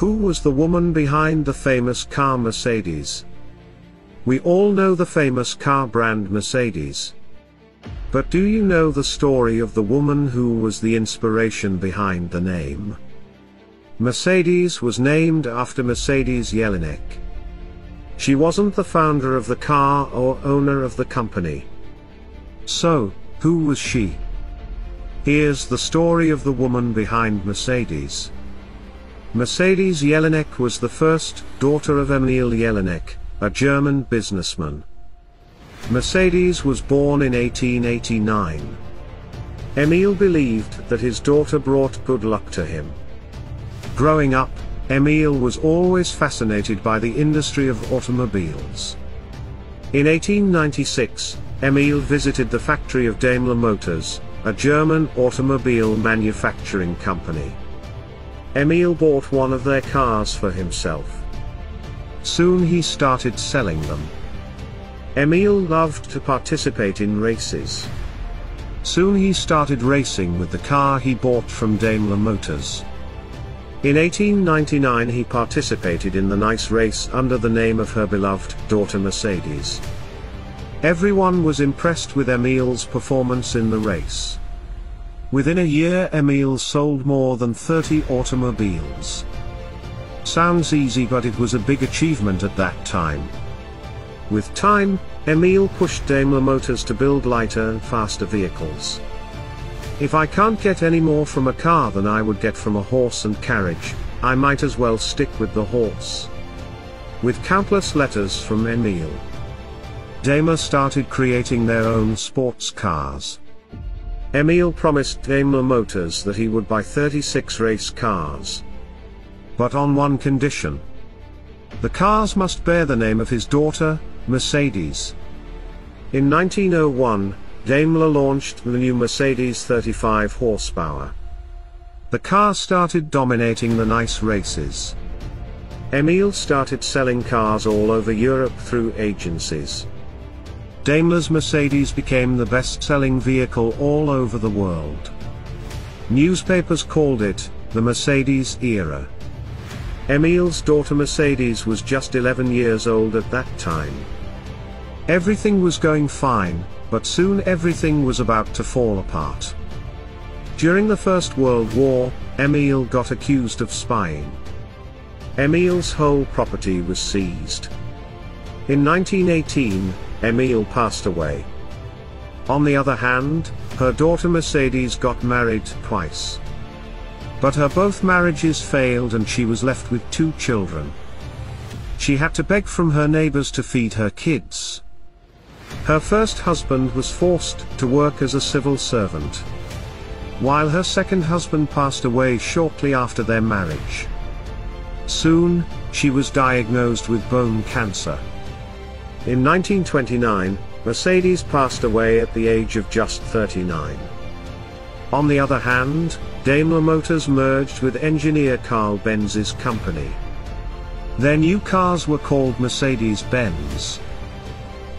Who was the woman behind the famous car Mercedes? We all know the famous car brand Mercedes. But do you know the story of the woman who was the inspiration behind the name? Mercedes was named after Mercedes Jellinek. She wasn't the founder of the car or owner of the company. So, who was she? Here's the story of the woman behind Mercedes. Mercedes Jellinek was the first daughter of Emil Jellinek, a German businessman. Mercedes was born in 1889. Emil believed that his daughter brought good luck to him. Growing up, Emil was always fascinated by the industry of automobiles. In 1896, Emil visited the factory of Daimler Motors, a German automobile manufacturing company. Emil bought one of their cars for himself. Soon he started selling them. Emil loved to participate in races. Soon he started racing with the car he bought from Daimler Motors. In 1899 he participated in the nice race under the name of her beloved daughter Mercedes. Everyone was impressed with Emil's performance in the race. Within a year Emil sold more than 30 automobiles. Sounds easy but it was a big achievement at that time. With time, Emil pushed Daimler Motors to build lighter and faster vehicles. If I can't get any more from a car than I would get from a horse and carriage, I might as well stick with the horse. With countless letters from Emil. Daimler started creating their own sports cars. Emil promised Daimler Motors that he would buy 36 race cars. But on one condition. The cars must bear the name of his daughter, Mercedes. In 1901, Daimler launched the new Mercedes 35 horsepower. The car started dominating the nice races. Emil started selling cars all over Europe through agencies. Daimler's Mercedes became the best-selling vehicle all over the world. Newspapers called it, the Mercedes era. Emil's daughter Mercedes was just 11 years old at that time. Everything was going fine, but soon everything was about to fall apart. During the First World War, Emil got accused of spying. Emil's whole property was seized. In 1918, Emil passed away. On the other hand, her daughter Mercedes got married twice. But her both marriages failed and she was left with two children. She had to beg from her neighbors to feed her kids. Her first husband was forced to work as a civil servant. While her second husband passed away shortly after their marriage. Soon, she was diagnosed with bone cancer. In 1929, Mercedes passed away at the age of just 39. On the other hand, Daimler Motors merged with engineer Carl Benz's company. Their new cars were called Mercedes-Benz.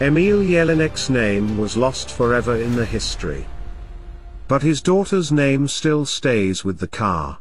Emil Jellinek's name was lost forever in the history. But his daughter's name still stays with the car.